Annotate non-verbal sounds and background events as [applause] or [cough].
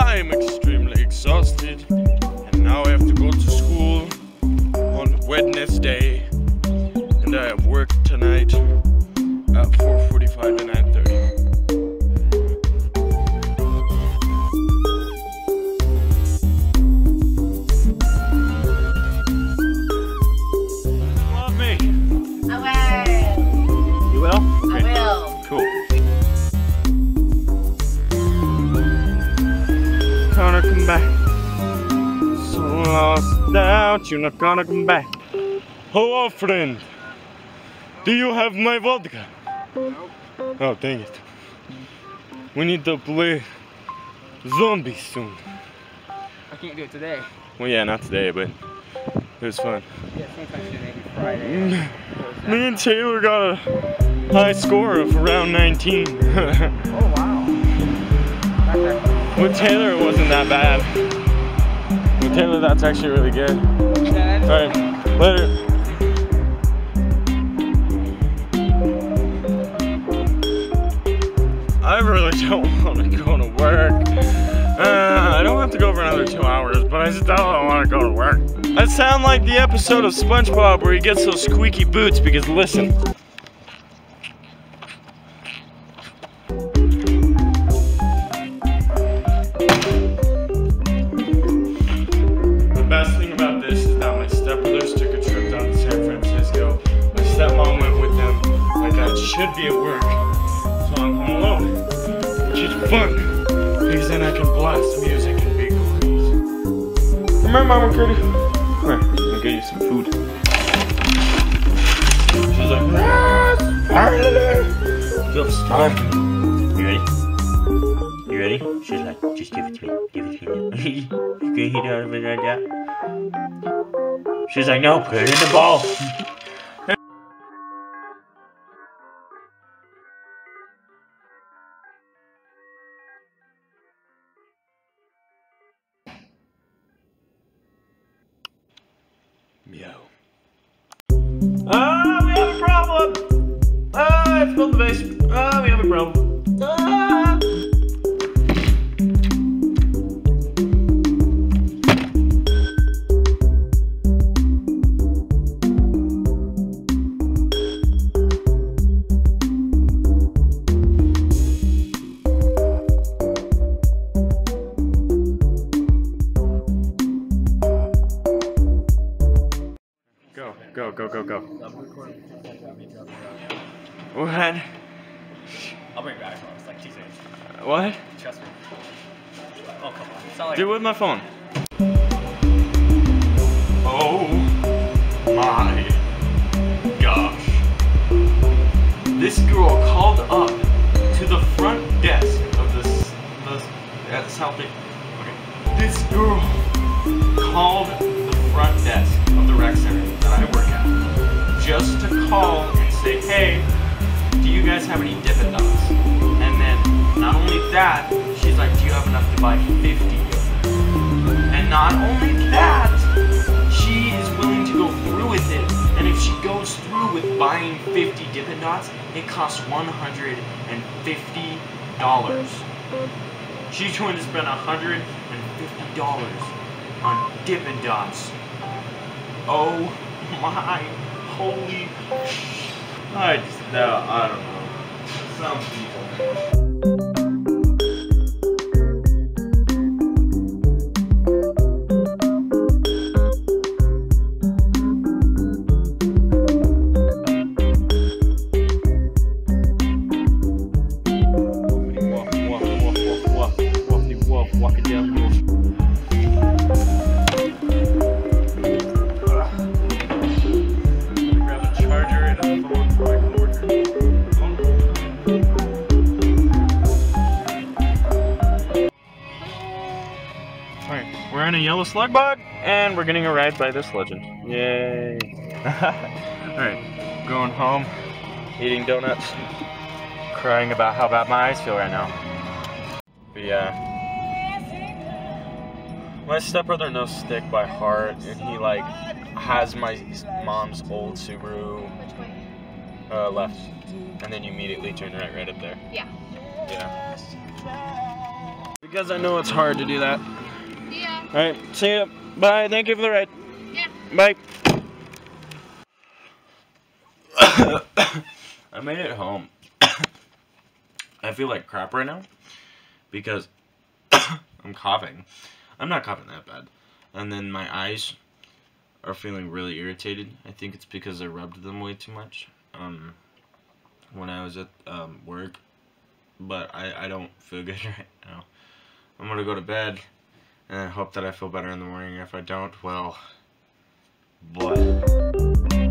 I'm extremely exhausted and now I have to go to school on Wednesday and I have work tonight at 4.45 and 9.30. out, you're not gonna come back. Hello, friend. Do you have my vodka? No. Oh, dang it. We need to play zombies soon. I can't do it today. Well, yeah, not today, but it was fun. Yeah, sometime today, maybe Friday. [laughs] Me and Taylor got a high score of around 19. [laughs] Oh, wow. With Taylor, it wasn't that bad. With Taylor, that's actually really good. Alright, later. I really [laughs] don't want to go to work. Uh, I don't have to go for another two hours, but I still don't want to go to work. I sound like the episode of SpongeBob where he gets those squeaky boots because listen. Best thing about this is that my stepbrothers took a trip down to San Francisco. My stepmom went with them. My dad should be at work, so I'm home alone, which is fun because then I can blast music and be quiet. Come here, Mama Kitty. Come here, I'll get you some food. She's like, yes, finally. Just time. You ready? You ready? She's like, just give it to me. Give it to me. [laughs] you can hit out of it like that. She's like, no, put it in the bowl. Meow. Ah, we have a problem! Ah, I spilled the vase. Ah, we have a problem. Go. What? I'll bring it back. It's like two seconds. What? Trust me. Oh, come on. It's not like. Do it with my phone. Oh my gosh. This girl called up to the front desk of this, this at South Bay. Okay. This girl called the front desk of the rec center call and say, hey, do you guys have any Dippin' Dots? And then not only that, she's like, do you have enough to buy 50? And not only that, she is willing to go through with it. And if she goes through with buying 50 Dippin' Dots, it costs $150. She's going to spend $150 on Dippin' Dots. Oh my holy I just, no, I don't know. Some we're in a yellow slug bug, and we're getting a ride by this legend. Yay! [laughs] Alright, going home, eating donuts, crying about how bad my eyes feel right now. But yeah. My stepbrother knows stick by heart, and he like has my mom's old Subaru uh, left, and then you immediately turn right right up there. Yeah. Yeah. Because I know it's hard to do that. Yeah. All right, see ya. Bye. Thank you for the ride. Yeah. Bye. [coughs] I made it home. [coughs] I feel like crap right now because [coughs] I'm coughing. I'm not coughing that bad. And then my eyes are feeling really irritated. I think it's because I rubbed them way too much um, when I was at um, work. But I, I don't feel [laughs] good right now. I'm gonna go to bed and then hope that I feel better in the morning. If I don't, well, boy.